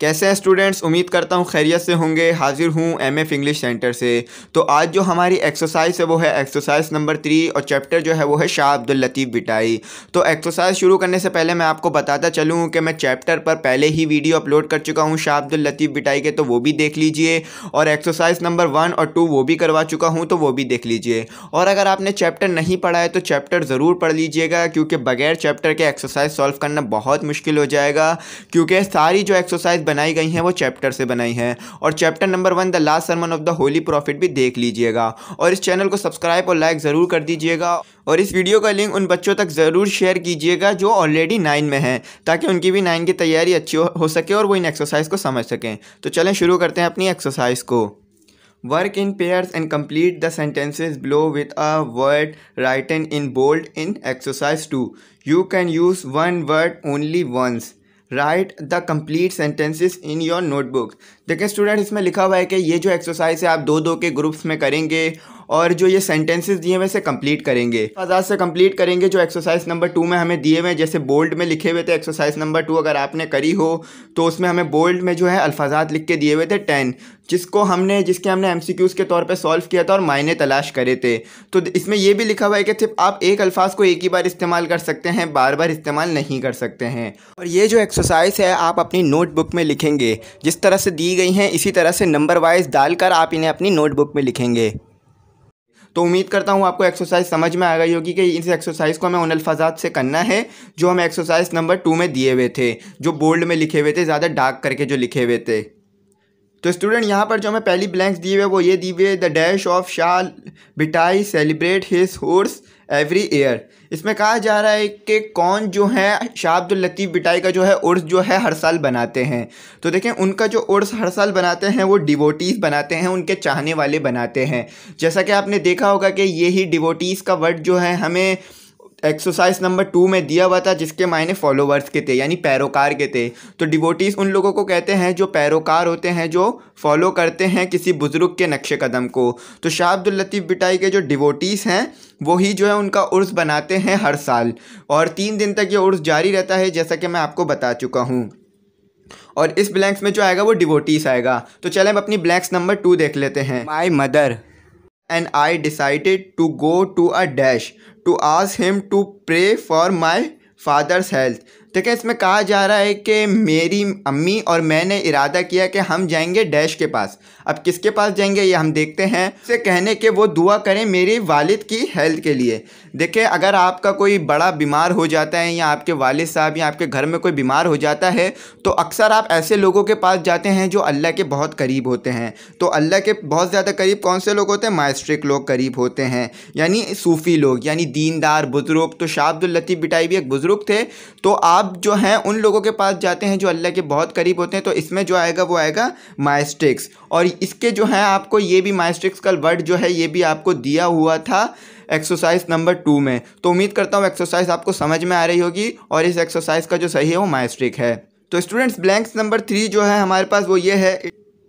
कैसे हैं स्टूडेंट्स उम्मीद करता हूँ खैरियत से होंगे। हाजिर हूँ एम एफ़ इंग्लिश सेंटर से। तो आज जो हमारी एक्सरसाइज है वो है एक्सरसाइज नंबर थ्री और चैप्टर जो है वो है शाह अब्दुल लतीफ़ बिटाई। तो एक्सरसाइज शुरू करने से पहले मैं आपको बताता चलूँ कि मैं चैप्टर पर पहले ही वीडियो अपलोड कर चुका हूँ शाह अब्दुल लतीफ़ बिटाई के तो वो भी देख लीजिए। और एक्सरसाइज नंबर वन और टू वो भी करवा चुका हूँ तो वो भी देख लीजिए। और अगर आपने चैप्टर नहीं पढ़ा है तो चैप्टर ज़रूर पढ़ लीजिएगा, क्योंकि बगैर चैप्टर के एक्सरसाइज सॉल्व करना बहुत मुश्किल हो जाएगा। क्योंकि सारी जो एक्सरसाइज बनाई गई हैं, वो चैप्टर से बनाई हैं। और chapter number one the last sermon of the holy prophet भी देख लीजिएगा। और इस चैनल को सब्सक्राइब और लाइक ज़रूर कर दीजिएगा। और इस वीडियो का लिंक उन बच्चों तक ज़रूर शेयर कीजिएगा, जो ऑलरेडी नाइन में हैं, ताकि उनकी भी नाइन की तैयारी अच्छी हो सके और वो इन एक्सरसाइज को समझ सकें। तो चलें शुरू करते हैं अपनी एक्सरसाइज को। Work in pairs and complete the sentences below with a word written in bold in exercise two you can use one word only once write the complete sentences in your notebook देखिए student इसमें लिखा हुआ है कि ये जो exercise है, आप दो दो के ग्रुप्स में करेंगे और जो ये सेंटेंसेस दिए हुए से कंप्लीट करेंगे। आज़ाद से कंप्लीट करेंगे जो एक्सरसाइज नंबर टू में हमें दिए हुए जैसे बोल्ड में लिखे हुए थे एक्सरसाइज नंबर टू अगर आपने करी हो तो उसमें हमें बोल्ड में जो है अल्फाजात लिख के दिए हुए थे टेन जिसको हमने, जिसके हमने एम के तौर पर सॉल्व किया था और मायने तलाश करे थे। तो इसमें यह भी लिखा हुआ है कि सिर्फ़ आप एक अल्फाज को एक ही बार इस्तेमाल कर सकते हैं बार बार इस्तेमाल नहीं कर सकते हैं। और ये जो एक्सरसाइज है, आप अपनी नोटबुक में लिखेंगे, जिस तरह से दी गई हैं, इसी तरह से नंबर वाइज डालकर आप इन्हें अपनी नोटबुक में लिखेंगे। तो उम्मीद करता हूँ आपको एक्सरसाइज समझ में आ गई होगी कि इस एक्सरसाइज को हमें उन अल्फाजात से करना है, जो हमें एक्सरसाइज नंबर टू में दिए हुए थे, जो बोल्ड में लिखे हुए थे, ज़्यादा डार्क करके जो लिखे हुए थे। तो स्टूडेंट यहाँ पर जो हमें पहली ब्लैंक्स दिए हुए वो ये दिए हुए the dash of Shah Bhitai celebrate his urs every year इसमें कहा जा रहा है कि कौन जो है, शाह अब्दुल लतीफ़ बिटाई का जो है उर्स जो है हर साल बनाते हैं। तो देखें, उनका जो उर्स हर साल बनाते हैं, वो डिवोटीज़ बनाते हैं, उनके चाहने वाले बनाते हैं। जैसा कि आपने देखा होगा कि यही डिवोटीज़ का वर्ड जो है, हमें एक्सरसाइज नंबर टू में दिया हुआ था जिसके मायने फॉलोवर्स के थे यानी पैरोकार के थे। तो डिवोटीज़ उन लोगों को कहते हैं जो पैरोकार होते हैं जो फॉलो करते हैं किसी बुज़ुर्ग के नक्श कदम को। तो शाह अब्दुल लतीफ़ बिटाई के जो डिवोटीज़ हैं वही जो है उनका उर्स बनाते हैं हर साल। और तीन दिन तक ये उर्स जारी रहता है जैसा कि मैं आपको बता चुका हूँ। और इस ब्लैंक्स में जो आएगा वो डिवोटीज़ आएगा। तो चले हम अपनी ब्लैंक्स नंबर टू देख लेते हैं। My mother and I decided to go to a dash to ask him to pray for my father's health. देखिए इसमें कहा जा रहा है कि मेरी अम्मी और मैंने इरादा किया कि हम जाएँगे डैश के पास। अब किसके पास जाएँगे, ये हम देखते हैं। से कहने के वो दुआ करें मेरे वालिद की हेल्थ के लिए। देखिए, अगर आपका कोई बड़ा बीमार हो जाता है या आपके वालिद साहब या आपके घर में कोई बीमार हो जाता है तो अक्सर आप ऐसे लोगों के पास जाते हैं जो अल्लाह के बहुत करीब होते हैं। तो अल्लाह के बहुत ज़्यादा करीब कौन से लोग होते हैं? माइस्ट्रिक लोग करीब होते हैं। यानी सूफ़ी लोग, यानी दीनदार, बुज़ुर्ग तो शाह अब्दुल लतीफ़ बिटाई भी एक बुज़ुर्ग थे। तो आप जो हैं उन लोगों के पास जाते हैं जो अल्लाह के बहुत करीब होते हैं तो इसमें जो आएगा वो आएगा माइस्ट्रिक्स। और इसके जो है आपको ये भी माइस्ट्रिक्स का वर्ड जो है ये भी आपको दिया हुआ था एक्सरसाइज नंबर टू में। तो उम्मीद करता हूँ एक्सरसाइज आपको समझ में आ रही होगी और इस एक्सरसाइज का जो सही है वो माइस्ट्रिक है। तो स्टूडेंट्स, ब्लैंक्स नंबर थ्री जो है हमारे पास वो ये है,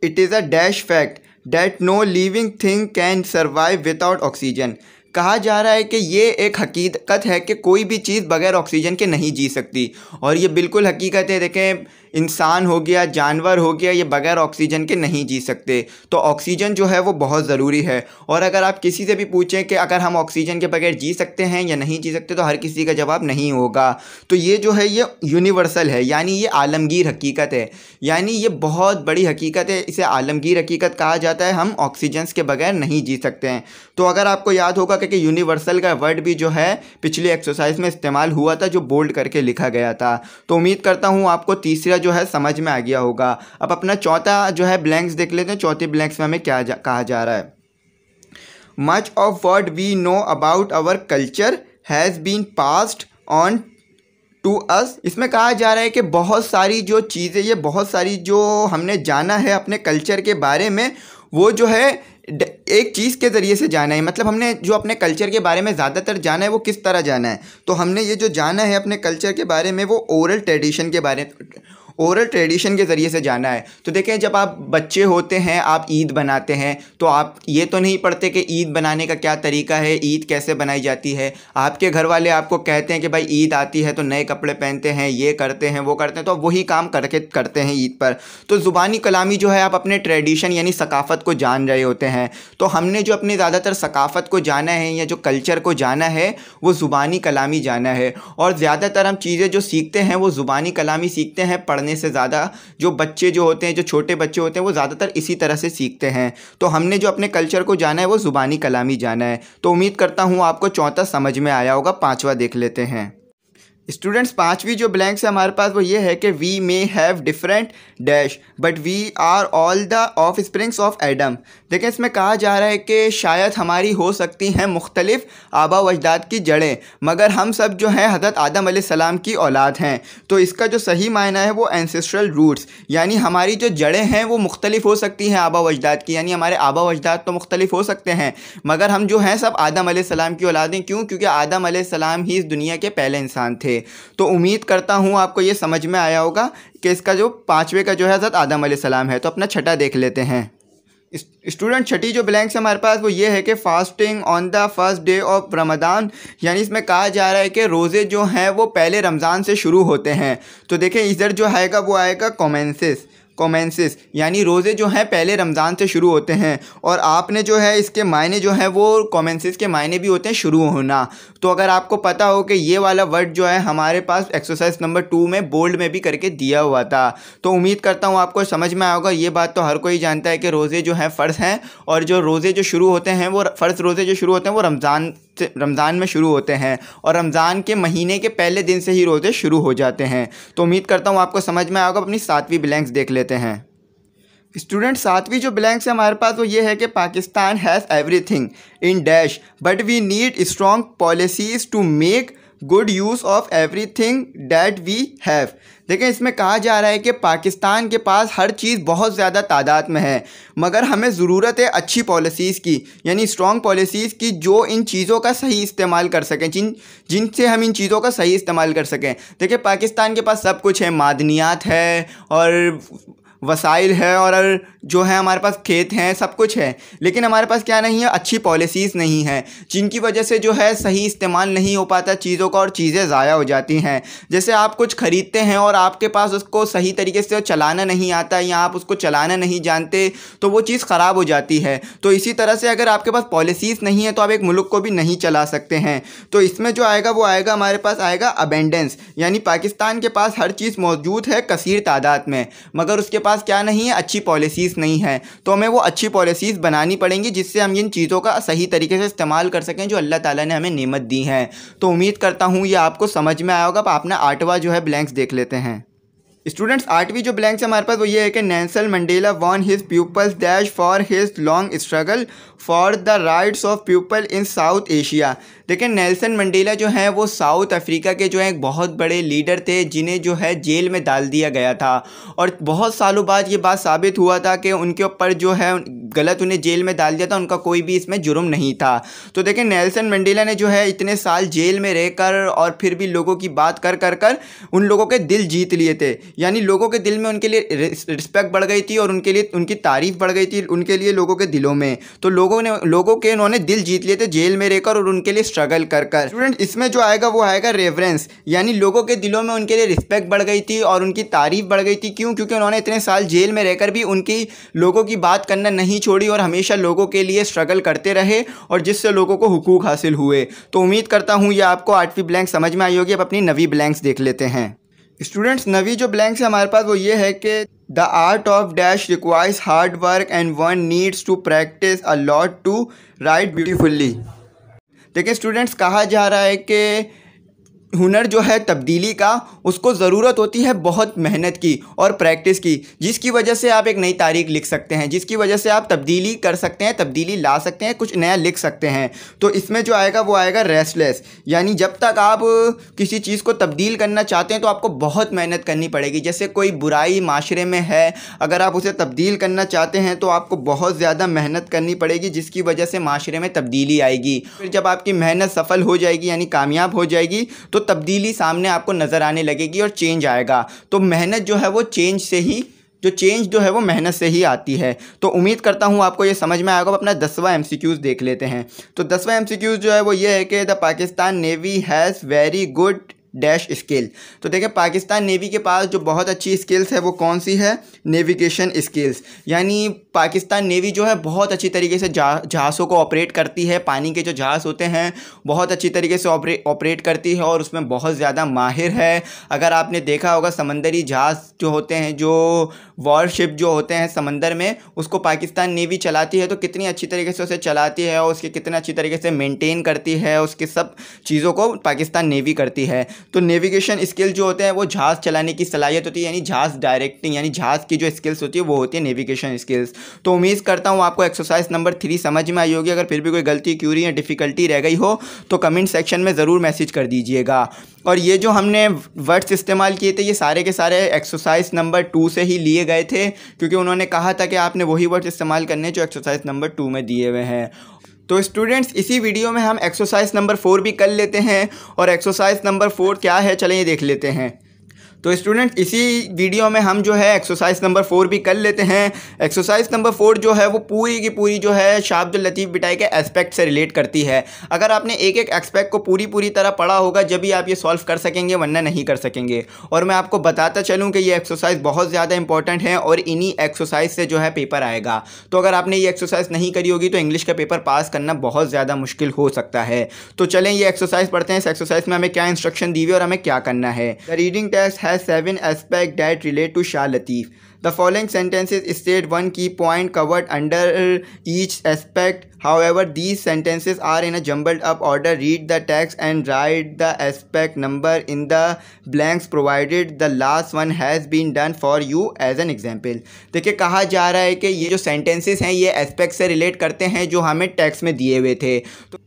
it is a dash fact that no living thing can survive without oxygen. कहा जा रहा है कि ये एक हकीकत है कि कोई भी चीज़ बगैर ऑक्सीजन के नहीं जी सकती। और ये बिल्कुल हकीकत है, देखें इंसान हो गया, जानवर हो गया, ये बगैर ऑक्सीजन के नहीं जी सकते। तो ऑक्सीजन जो है वो बहुत ज़रूरी है। और अगर आप किसी से भी पूछें कि अगर हम ऑक्सीजन के बगैर जी सकते हैं या नहीं जी सकते तो हर किसी का जवाब नहीं होगा। तो ये जो है, ये यूनिवर्सल है, यानी ये आलमगीर हकीकत है। यानी ये बहुत बड़ी हकीकत है, इसे आलमगीर हकीकत कहा जाता है, हम ऑक्सीजन के बगैर नहीं जी सकते हैं। तो अगर आपको याद होगा क्योंकि यूनिवर्सल का वर्ड भी जो है, पिछली एक्सरसाइज में इस्तेमाल हुआ था, जो बोल्ड करके लिखा गया था। तो उम्मीद करता हूँ आपको तीसरा जो है समझ में आ गया होगा। अब अपना चौथा जो है ब्लैंक्स देख लेते हैं। चौथे ब्लैंक्स में हमें क्या जा, कहा जा रहा है? Much of word we know about our culture has been passed on to us इसमें कहा जा रहा है कि बहुत सारी जो चीज़ें ये बहुत सारी जो हमने जाना है अपने कल्चर के बारे में वो जो है एक चीज़ के ज़रिए से जाना है। मतलब हमने जो अपने कल्चर के बारे में ज़्यादातर जाना है वो किस तरह जाना है? तो हमने ये जो जाना है अपने कल्चर के बारे में वो ओरल ट्रेडिशन के बारे ओरल ट्रेडिशन के ज़रिए से जाना है। तो देखें, जब आप बच्चे होते हैं, आप ईद बनाते हैं तो आप, ये तो नहीं पढ़ते कि ईद बनाने का क्या तरीका है, ईद कैसे बनाई जाती है। आपके घर वाले आपको कहते हैं कि भाई, ईद आती है तो नए कपड़े पहनते हैं, ये करते हैं, वो करते हैं तो वही काम करके, करते हैं ईद पर। तो ज़ुबानी कलामी जो है, आप अपने ट्रेडिशन यानी सकाफ़त को जान रहे होते हैं। तो हमने जो अपने ज़्यादातर सकाफ़त को जाना है या जो कल्चर को जाना है, वो ज़ुबानी कलामी जाना है। और ज़्यादातर हम चीज़ें जो सीखते हैं, वो ज़ुबानी कलामी सीखते हैं पढ़ने से ज़्यादा जो बच्चे जो होते हैं, जो छोटे बच्चे होते हैं, वो ज़्यादातर इसी तरह से सीखते हैं। तो हमने जो अपने कल्चर को जाना है, वो ज़ुबानी कलामी जाना है। तो उम्मीद करता हूँ आपको चौथा समझ में आया होगा, पाँचवा देख लेते हैं। स्टूडेंट्स, पांचवी जो ब्लैंक्स है हमारे पास, वो ये है कि we may have different dash but we are all the offsprings of Adam देखिए, इसमें कहा जा रहा है कि शायद हमारी हो सकती हैं मुख्तलिफ़ आबा वजदाद की जड़ें, मगर हम सब जो हैं हज़रत आदम सलाम की औलाद हैं। तो इसका जो सही मायना है, वो एंसेस्ट्रल रूट्स यानी हमारी जो जड़ें हैं, वो मुख्तलिफ़ हो सकती हैं आबा वजदाद की, यानी हमारे आबा वजदाद तो मुख्तलिफ़ हो सकते हैं, मगर हम जो हैं सब आदम सलाम की औलादें। क्यों? क्योंकि आदम सलाम ही इस दुनिया के पहले इंसान थे। तो उम्मीद करता हूँ आपको ये समझ में आया होगा कि इसका जो पाँचवें का जो है हज़रत आदम सलाम है तो अपना छठा देख लेते हैं। स्टूडेंट, छठी जो ब्लैंक्स हमारे पास, वो ये है कि fasting on the first day of Ramadan यानी इसमें कहा जा रहा है कि रोज़े जो हैं, वो पहले रमज़ान से शुरू होते हैं। तो देखें, इधर जो आएगा, वो आएगा कॉमेंसिस कोमेंसिस यानी रोज़े जो हैं पहले रमज़ान से शुरू होते हैं, और आपने जो है इसके मायने जो हैं वो कोमेंसिस के मायने भी होते हैं शुरू होना। तो अगर आपको पता हो कि ये वाला वर्ड जो है हमारे पास एक्सरसाइज नंबर टू में बोल्ड में भी करके दिया हुआ था तो उम्मीद करता हूँ आपको समझ में आएगा ये बात तो हर कोई जानता है कि रोज़े जो हैं फ़र्ज़ हैं, और जो रोज़े जो शुरू होते हैं वो फ़र्ज़ रोज़े जो शुरू होते हैं वो रमज़ान रमज़ान में शुरू होते हैं और रमज़ान के महीने के पहले दिन से ही रोज़े शुरू हो जाते हैं। तो उम्मीद करता हूँ आपको समझ में आएगा, अपनी सातवीं ब्लैंक्स देख लेते हैं। स्टूडेंट सातवीं जो ब्लैंक्स है हमारे पास वो ये है कि Pakistan has everything in dash but we need strong policies to make good use of everything that we have देखें इसमें कहा जा रहा है कि पाकिस्तान के पास हर चीज़ बहुत ज़्यादा तादाद में है, मगर हमें ज़रूरत है अच्छी पॉलिसीज़ की, यानी स्ट्रॉन्ग पॉलिसीज़ की जो इन चीज़ों का सही इस्तेमाल कर सकें, जिन, जिनसे हम इन चीज़ों का सही इस्तेमाल कर सकें। देखिए, पाकिस्तान के पास सब कुछ है, मादनियात है और वसाइल है और जो है हमारे पास खेत हैं, सब कुछ है। लेकिन हमारे पास क्या नहीं है? अच्छी पॉलिसीज़ नहीं है, जिनकी वजह से जो है सही इस्तेमाल नहीं हो पाता चीज़ों का और चीज़ें ज़ाया हो जाती हैं। जैसे आप कुछ ख़रीदते हैं और आपके पास उसको सही तरीके से चलाना नहीं आता या आप उसको चलाना नहीं जानते तो वो चीज़ ख़राब हो जाती है। तो इसी तरह से अगर आपके पास पॉलिसीज़ नहीं है तो आप एक मुल्क को भी नहीं चला सकते हैं। तो इसमें जो आएगा, वो आएगा, हमारे पास आएगा अबेंडेंस यानी पाकिस्तान के पास हर चीज़ मौजूद है कसीर तादाद में। मगर उसके पास पास क्या नहीं है, अच्छी पॉलिसीज़ नहीं है। तो हमें वो अच्छी पॉलिसीज़ बनानी पड़ेंगी जिससे हम इन चीज़ों का सही तरीके से इस्तेमाल कर सकें जो अल्लाह ताला ने हमें नेमत दी है। तो उम्मीद करता हूँ ये आपको समझ में आया होगा अपना आठवां जो है ब्लैंक्स देख लेते हैं। स्टूडेंट्स आठवीं जो ब्लैंक्स हमारे पास वो ये है कि Nelson Mandela won his people's dash for his long struggle for the rights of people in South Asia. देखिए नेल्सन मंडेला जो हैं, वो साउथ अफ्रीका के जो हैं, एक बहुत बड़े लीडर थे, जिन्हें जो है जेल में डाल दिया गया था। और बहुत सालों बाद ये बात साबित हुआ था कि उनके ऊपर जो है, गलत उन्हें जेल में डाल दिया था, उनका कोई भी इसमें जुर्म नहीं था। तो देखें नेल्सन मंडेला ने जो है इतने साल जेल में रहकर और फिर भी लोगों की बात कर कर कर, उन लोगों के दिल जीत लिए थे। यानी लोगों के दिल में उनके लिए रिस्पेक्ट बढ़ गई थी और उनके लिए, उनकी तारीफ़ बढ़ गई थी उनके लिए लोगों के दिलों में। तो लोगों ने, लोगों के उन्होंने दिल जीत लिए थे जेल में रहकर और उनके लिए स्ट्रगल कर कर। स्टूडेंट इसमें जो आएगा वो आएगा रेफरेंस यानी लोगों के दिलों में उनके लिए रिस्पेक्ट बढ़ गई थी और उनकी तारीफ़ बढ़ गई थी। क्यों? क्योंकि उन्होंने इतने साल जेल में रहकर भी उनकी, लोगों की बात करना नहीं छोड़ी और हमेशा लोगों के लिए स्ट्रगल करते रहे और जिससे लोगों को हुकूक हासिल हुए। तो उम्मीद करता हूँ ये आपको आठवीं ब्लैंक समझ में आई होगी। अब अपनी नवी ब्लैंक्स देख लेते हैं। स्टूडेंट्स नवी जो ब्लैंक्स है हमारे पास, वो ये है कि the art of dash requires hard work and one needs to practise a lot to write beautifully देखिए स्टूडेंट्स कहा जा रहा है कि हुनर जो है तब्दीली का, उसको ज़रूरत होती है बहुत मेहनत की और प्रैक्टिस की, जिसकी वजह से आप एक नई तारीख लिख सकते हैं, जिसकी वजह से आप तब्दीली कर सकते हैं, तब्दीली ला सकते हैं, कुछ नया लिख सकते हैं। तो इसमें जो आएगा, वो आएगा रेस्टलेस यानी जब तक आप किसी चीज़ को तब्दील करना चाहते हैं तो आपको बहुत मेहनत करनी पड़ेगी। जैसे कोई बुराई माशरे में है, अगर आप उसे तब्दील करना चाहते हैं तो आपको बहुत ज़्यादा मेहनत करनी पड़ेगी, जिसकी वजह से माशरे में तब्दीली आएगी। फिर जब आपकी मेहनत सफल हो जाएगी, यानी कामयाब हो जाएगी तो तब्दीली सामने आपको नज़र आने लगेगी और चेंज आएगा। तो मेहनत जो है वो चेंज से ही, जो चेंज जो है वो मेहनत से ही आती है। तो उम्मीद करता हूँ आपको ये समझ में आएगा अपना दसवा एम देख लेते हैं। तो दसवा एम जो है वो ये है कि the Pakistan navy has very good dash skill. तो देखिए, पाकिस्तान नेवी के पास जो बहुत अच्छी स्किल्स है, वो कौन सी है? Navigation skills. यानी पाकिस्तान नेवी जो है, बहुत अच्छी तरीके से जहाज़ों को ऑपरेट करती है। पानी के जो जहाज़ होते हैं, बहुत अच्छी तरीके से ऑपरेट करती है और उसमें बहुत ज़्यादा माहिर है। अगर आपने देखा होगा, समंदरी जहाज़ जो होते हैं, जो वॉरशिप जो होते हैं समंदर में, उसको पाकिस्तान नेवी चलाती है। तो कितनी अच्छी तरीके से उसे चलाती है और उसके कितने अच्छी तरीके से मेनटेन करती है, उसके सब चीज़ों को पाकिस्तान नेवी करती है। तो नेविगेशन स्किल जो होते हैं, वो जहाज़ चलाने की सलाहियत होती है, यानी जहाज़ डायरेक्टिंग यानी जहाज़ की जो स्किल्स होती है, वो होती है नेविगेशन स्किल्स तो उम्मीद करता हूँ आपको एक्सरसाइज नंबर थ्री समझ में आई होगी। अगर फिर भी कोई गलती क्यूरी या डिफ़िकल्टी रह गई हो तो कमेंट सेक्शन में ज़रूर मैसेज कर दीजिएगा। और ये जो हमने वर्ड्स इस्तेमाल किए थे, ये सारे के सारे एक्सरसाइज नंबर टू से ही लिए गए थे, क्योंकि उन्होंने कहा था कि आपने वही वर्ड्स इस्तेमाल करने जो एक्सरसाइज नंबर टू में दिए हुए हैं। तो स्टूडेंट्स इसी वीडियो में हम एक्सरसाइज नंबर फोर भी कर लेते हैं और एक्सरसाइज नंबर फोर क्या है? चलें ये देख लेते हैं। तो स्टूडेंट इसी वीडियो में हम जो है एक्सरसाइज नंबर फोर भी कर लेते हैं। एक्सरसाइज नंबर फोर जो है, वो पूरी की पूरी जो है शाब्दुल लतीफ़ बिटाई के एस्पेक्ट से रिलेट करती है। अगर आपने एक एक एस्पेक्ट को पूरी पूरी तरह पढ़ा होगा, जब भी आप ये सॉल्व कर सकेंगे, वरना नहीं कर सकेंगे। और मैं आपको बताता चलूँ कि ये एक्सरसाइज बहुत ज़्यादा इंपॉर्टेंट है और इन्हीं एक्सरसाइज से जो है पेपर आएगा। तो अगर आपने ये एक्सरसाइज नहीं करी होगी तो इंग्लिश का पेपर पास करना बहुत ज़्यादा मुश्किल हो सकता है। तो चलें, ये एक्सरसाइज पढ़ते हैं। इस एक्सरसाइज में हमें क्या इंस्ट्रक्शन दी हुई और हमें क्या करना है। रीडिंग टेस्ट है has seven aspect that relate to Shah Latif the following sentences state one key point covered under each aspect however these sentences are in a jumbled up order read the text and write the aspect number in the blanks provided the last one has been done for you as an example देखिए, कहा जा रहा है कि ये जो sentences हैं, ये एस्पेक्ट से रिलेट करते हैं जो हमें टैक्स में दिए हुए थे। तो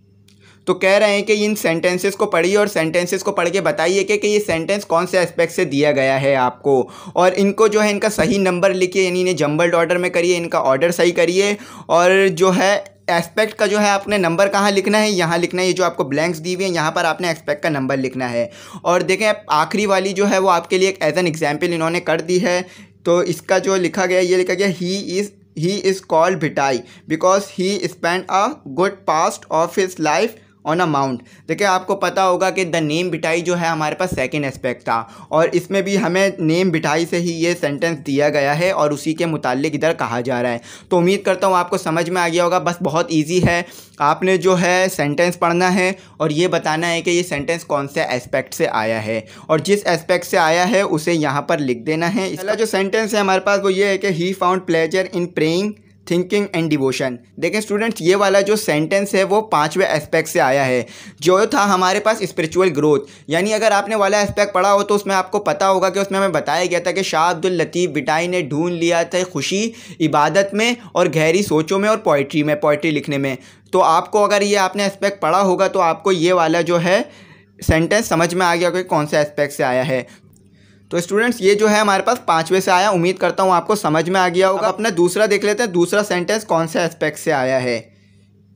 तो कह रहे हैं कि इन सेंटेंसेस को पढ़िए और सेंटेंसेस को पढ़ के बताइए कि, कि ये सेंटेंस कौन से एस्पेक्ट से दिया गया है आपको? और इनको जो है इनका सही नंबर लिखिए यानी इन्हें जम्बल्ड ऑर्डर में करिए इनका ऑर्डर सही करिए। और जो है एस्पेक्ट का जो है आपने नंबर कहाँ लिखना है? यहाँ लिखना है ये जो आपको ब्लैंक्स दी हुई है यहाँ पर आपने एक्सपेक्ट का नंबर लिखना है। और देखें आखिरी वाली जो है वो आपके लिए एज एन एग्ज़ाम्पल इन्होंने कर दी है। तो इसका जो लिखा गया ये लिखा गया he is he is called Bhitai because he spend a good part of his life on a mount देखिए, आपको पता होगा कि द नेम बिठाई जो है हमारे पास सेकेंड एस्पेक्ट था और इसमें भी हमें नेम बिठाई से ही ये सेंटेंस दिया गया है और उसी के मुतालिक इधर कहा जा रहा है। तो उम्मीद करता हूँ आपको समझ में आ गया होगा। बस बहुत ईजी है। आपने जो है सेंटेंस पढ़ना है और ये बताना है कि ये सेंटेंस कौन से एस्पेक्ट से आया है और जिस एस्पेक्ट से आया है, उसे यहाँ पर लिख देना है। पहला जो सेंटेंस है हमारे पास, वो ये है कि he found pleasure in praying thinking and devotion देखें स्टूडेंट्स ये वाला जो सेंटेंस है, वो पाँचवें एस्पेक्ट से आया है। जो था हमारे पास स्पिरिचुअल ग्रोथ यानी अगर आपने वाला एस्पेक्ट पढ़ा हो तो उसमें आपको पता होगा कि उसमें हमें बताया गया था कि शाह अब्दुल लतीफ़ बिटाई ने ढूंढ लिया था खुशी इबादत में और गहरी सोचों में और पोइट्री में पोइट्री लिखने में। तो आपको अगर ये आपने एस्पेक्ट पढ़ा होगा तो आपको ये वाला जो है सेंटेंस समझ में आ गया कि कौन से एस्पेक्ट से आया है। तो स्टूडेंट्स ये जो है हमारे पास पाँचवें से आया उम्मीद करता हूँ आपको समझ में आ गया होगा। अपना दूसरा देख लेते हैं दूसरा सेंटेंस कौन से एस्पेक्ट से आया है?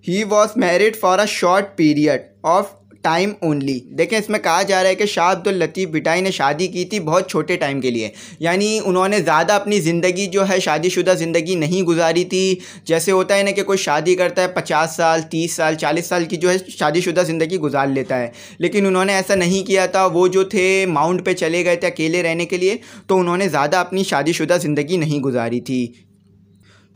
He was married for a short period of time only देखें, इसमें कहा जा रहा है कि शाह अब्दुल लतीफ़ बिटाई ने शादी की थी बहुत छोटे टाइम के लिए। यानी उन्होंने ज़्यादा अपनी ज़िंदगी जो है, शादीशुदा ज़िंदगी नहीं गुजारी थी। जैसे होता है ना कि कोई शादी करता है, पचास साल, तीस साल, चालीस साल की जो है, शादीशुदा ज़िंदगी गुजार लेता है। लेकिन उन्होंने ऐसा नहीं किया था। वो जो थे माउंट पर चले गए थे अकेले रहने के लिए तो उन्होंने ज़्यादा अपनी शादीशुदा ज़िंदगी नहीं गुजारी थी।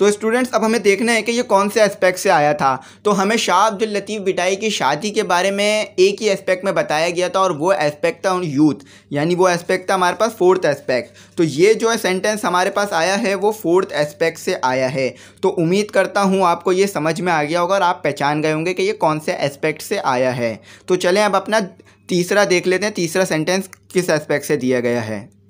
तो स्टूडेंट्स अब हमें देखना है कि ये कौन से एस्पेक्ट से आया था। तो हमें शाह अब्दुल लतीफ़ बिटाई की शादी के बारे में एक ही एस्पेक्ट में बताया गया था और वो एस्पेक्ट था उन यूथ यानी वो एस्पेक्ट था हमारे पास फोर्थ एस्पेक्ट तो ये जो है सेंटेंस हमारे पास आया है, वो फोर्थ एस्पेक्ट से आया है। तो उम्मीद करता हूँ आपको ये समझ में आ गया होगा और आप पहचान गए होंगे कि ये कौन से एस्पेक्ट से आया है। तो चलें, अब अपना तीसरा देख लेते हैं, तीसरा सेंटेंस किस एस्पेक्ट से दिया गया है।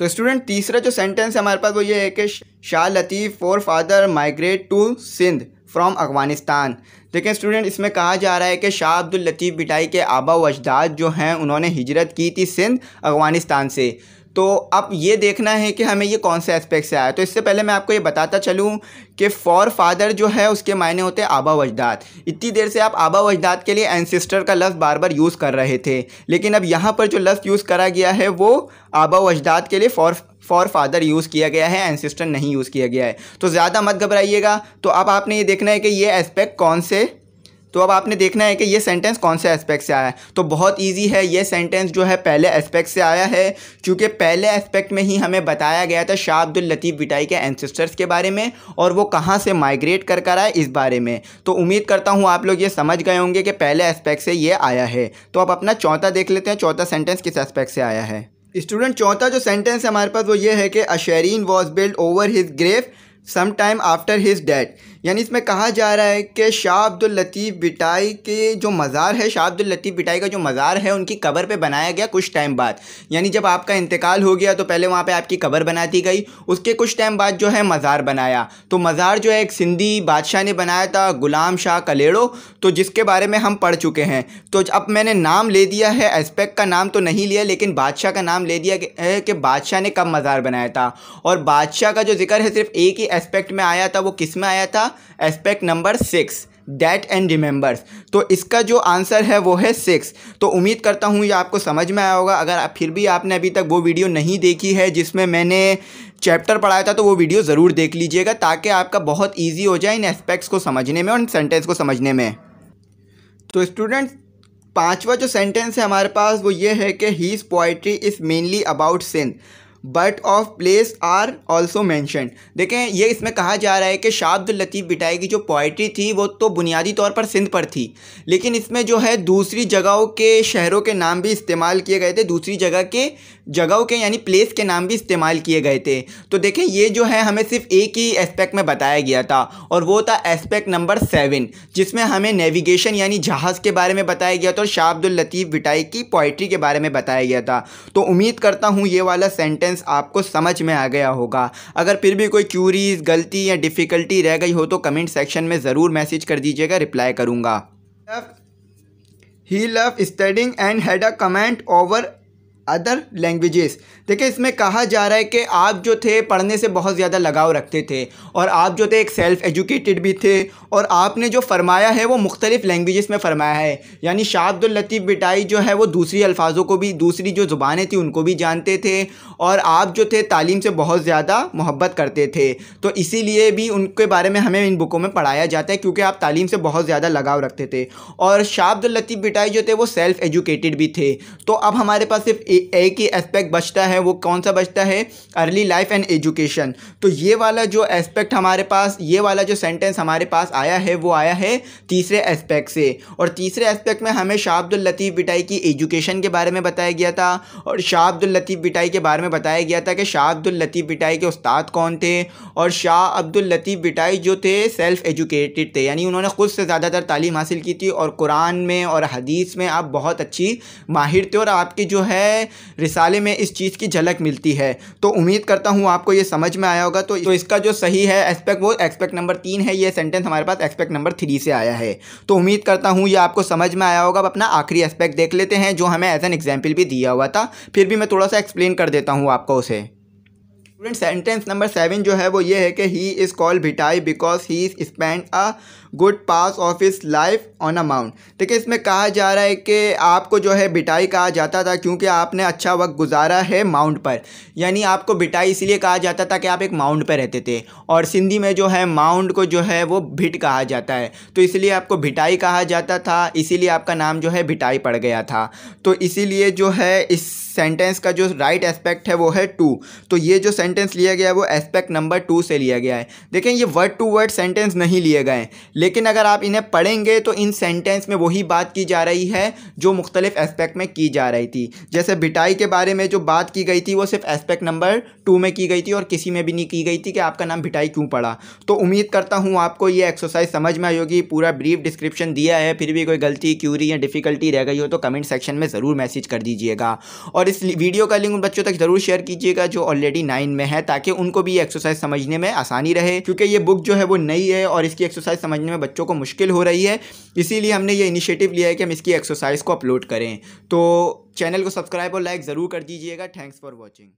तो स्टूडेंट तीसरा जो सेंटेंस है हमारे पास वो ये है कि Shah Latif forefather migrate to Sindh from Afghanistan देखें स्टूडेंट इसमें कहा जा रहा है कि शाह अब्दुल लतीफ़ बिटाई के आबा अजदाद जो हैं, उन्होंने हिजरत की थी सिंध अफ़गानिस्तान से। तो अब ये देखना है कि हमें ये कौन से एस्पेक्ट से आया। तो इससे पहले मैं आपको ये बताता चलूँ कि फॉर फादर जो है, उसके मायने होते हैं आबा वजदाद। इतनी देर से आप आबा वजदाद के लिए एनसिस्टर का लफ्ज़ बार बार यूज़ कर रहे थे। लेकिन अब यहाँ पर जो लफ्ज़ यूज़ करा गया है, वो आबा वजदाद के लिए फॉर फॉर फादर यूज़ किया गया है एनसिस्टर नहीं यूज़ किया गया है। तो ज़्यादा मत घबराइएगा। तो अब आपने ये देखना है कि ये एस्पेक्ट कौन से तो अब आपने देखना है कि ये सेंटेंस कौन से एस्पेक्ट से आया है। तो बहुत इजी है, ये सेंटेंस जो है पहले एस्पेक्ट से आया है, क्योंकि पहले एस्पेक्ट में ही हमें बताया गया था शाह अब्दुल लतीफ़ बिटाई के एंसेस्टर्स के बारे में, और वो कहाँ से माइग्रेट कर कर आए इस बारे में। तो उम्मीद करता हूँ आप लोग ये समझ गए होंगे कि पहले एस्पेक्ट से ये आया है। तो अब अपना चौथा देख लेते हैं, चौथा सेंटेंस किस एस्पेक्ट से आया है। स्टूडेंट चौथा जो सेंटेंस है हमारे पास वो ये है कि a shrine was built over his grave some time after his death यानी इसमें कहा जा रहा है कि शाह अब्दुल लतीफ़ बिटाई के जो मज़ार है, शाह अब्दुल लतीफ़ बिटाई का जो मज़ार है, उनकी कबर पे बनाया गया कुछ टाइम बाद। यानी जब आपका इंतकाल हो गया तो पहले वहाँ पे आपकी कबर बना दी गई। उसके कुछ टाइम बाद जो है मज़ार बनाया। तो मज़ार जो है एक सिंधी बादशाह ने बनाया था, गुलाम शाह कलेड़ो। तो जिसके बारे में हम पढ़ चुके हैं। तो अब मैंने नाम ले दिया है, एस्पेक्ट का नाम तो नहीं लिया, लेकिन बादशाह का नाम ले दिया है कि बादशाह ने कब मज़ार बनाया था। और बादशाह का जो ज़िक्र है, सिर्फ़ एक ही एस्पेक्ट में आया था, वो किसमें आया था? Aspect number six that and remembers तो इसका जो आंसर है वो है सिक्स तो उम्मीद करता हूँ ये आपको समझ में आया होगा। अगर फिर भी आपने अभी तक वो वीडियो नहीं देखी है जिसमें मैंने चैप्टर पढ़ाया था तो वो वीडियो ज़रूर देख लीजिएगा ताकि आपका बहुत ईजी हो जाए इन एस्पेक्ट्स को समझने में और सेंटेंस को समझने में। तो स्टूडेंट्स पांचवा जो सेंटेंस है हमारे पास, वो ये है कि his poetry is mainly about Sindh but of place are also mention देखें, ये इसमें कहा जा रहा है कि शाह लतीफ़ बिटाई की जो पोइट्री थी, वो तो बुनियादी तौर पर सिंध पर थी। लेकिन इसमें जो है, दूसरी जगहों के शहरों के नाम भी इस्तेमाल किए गए थे। दूसरी जगह के, जगहों के यानी प्लेस के नाम भी इस्तेमाल किए गए थे। तो देखें, ये जो है, हमें सिर्फ़ एक ही एस्पेक्ट में बताया गया था, और वो था एस्पेक्ट नंबर सेवन जिसमें हमें नेविगेशन यानी जहाज़ के बारे में बताया गया था, और शाह लतीफ़ बिटाई की पोइट्री के बारे में बताया गया था। तो उम्मीद करता हूँ, ये वाला सेंटेंस सेंटेंस आपको समझ में आ गया होगा। अगर फिर भी कोई क्यूरीज गलती या डिफ़िकल्टी रह गई हो तो कमेंट सेक्शन में ज़रूर मैसेज कर दीजिएगा रिप्लाई करूँगा। He love studying and had a command over other languages देखिए, इसमें कहा जा रहा है कि आप जो थे, पढ़ने से बहुत ज़्यादा लगाव रखते थे और आप जो थे, एक सेल्फ़ एजुकेटेड भी थे और आपने जो फरमाया है, वो मुख्तलिफ़ लैंग्वेजेस में फ़रमाया है। यानी शाह अब्दुल लतीफ़ बिटाई जो है, वो दूसरी अल्फाजों को भी, दूसरी जो ज़ुबानें थी, उनको भी जानते थे और आप जो थे, तालीम से बहुत ज़्यादा मोहब्बत करते थे। तो इसीलिए भी उनके बारे में हमें इन बुकों में पढ़ाया जाता है, क्योंकि आप तालीम से बहुत ज़्यादा लगाव रखते थे। और शाह अब्दुल लतीफ़ बिटाई जो थे, वो सेल्फ़ एजुकेटेड भी थे। तो अब हमारे पास सिर्फ़ एक ही एस्पेक्ट बचता है, वो कौन सा बचता है? अर्ली लाइफ एंड एजुकेशन तो ये वाला जो एस्पेक्ट हमारे पास, ये वाला जो सेंटेंस हमारे पास आया है, वो आया है तीसरे एस्पेक्ट से। और तीसरे एस्पेक्ट में हमें शाह अब्दुल लतीफ़ बिटाई की एजुकेशन के बारे में बताया गया था। और शाह अब्दुल लतीफ़ बिटाई के बारे में बताया गया था कि शाह अब्दुल लतीफ़ बिटाई के उस्ताद कौन थे? और शाह अब्दुल लतीफ़ बिटाई जो थे सेल्फ़ एजुकेटेड थे। यानी उन्होंने ख़ुद से ज़्यादातर तालीम हासिल की थी और कुरान में और हदीस में आप बहुत अच्छी माहिर थे। और आपकी जो है रिसाले में इस चीज़ की झलक मिलती है। तो उम्मीद करता हूँ आपको ये समझ में आया होगा। तो, तो इसका जो सही है एस्पेक्ट वो एक्सपेक्ट नंबर तीन है। ये सेंटेंस हमारे पास एक्सपेक्ट नंबर थ्री से आया है। तो उम्मीद करता हूँ ये आपको समझ में आया होगा। अब अपना आखिरी एस्पेक्ट देख लेते हैं जो हमें एज एन एग्ज़ाम्पल भी दिया हुआ था। फिर भी मैं थोड़ा सा एक्सप्लेन कर देता हूँ आपको उसे। स्टूडेंट सेंटेंस नंबर सेवन जो है वो ये है कि he is called Bhitai because he is spend a good pass of his life on a mount देखिए, इसमें कहा जा रहा है कि आपको जो है भिटाई कहा जाता था क्योंकि आपने अच्छा वक्त गुजारा है माउंट पर। यानी आपको बिटाई इसलिए कहा जाता था कि आप एक माउंट पर रहते थे। और सिंधी में जो है माउंट को जो है वो भिट कहा जाता है। तो इसलिए आपको भिटाई कहा जाता था, इसीलिए आपका नाम जो है भिटाई पड़ गया था। तो इसीलिए जो है इस सेंटेंस का जो राइट एस्पेक्ट है वो है टू तो ये जो सेंटेंस लिया गया है, वो एस्पेक्ट नंबर टू से लिया गया है। देखें, ये वर्ड टू वर्ड सेंटेंस नहीं लिए गए हैं। लेकिन अगर आप इन्हें पढ़ेंगे तो इन सेंटेंस में वही बात की जा रही है, जो मुख्तलिफ़ एस्पेक्ट में की जा रही थी। जैसे बिटाई के बारे में जो बात की गई थी, वो सिर्फ़ एस्पेक्ट नंबर टू में की गई थी, और किसी में भी नहीं की गई थी कि आपका नाम बिटाई क्यों पड़ा। तो उम्मीद करता हूँ आपको ये एक्सरसाइज समझ में आई होगी, पूरा ब्रीफ डिस्क्रिप्शन दिया है, फिर भी कोई गलती क्यूरी या डिफ़िकल्टी रह गई हो तो कमेंट सेक्शन में ज़रूर मैसेज कर दीजिएगा। और इस वीडियो का लिंक उन बच्चों तक ज़रूर शेयर कीजिएगा, जो ऑलरेडी नाइन में है ताकि उनको भी ये एक्सरसाइज समझने में आसानी रहे, क्योंकि ये बुक जो है वो नई है और इसकी एक्सरसाइज समझने में बच्चों को मुश्किल हो रही है। इसीलिए हमने ये इनिशिएटिव लिया है कि हम इसकी एक्सरसाइज को अपलोड करें। तो चैनल को सब्सक्राइब और लाइक ज़रूर कर दीजिएगा। Thanks for watching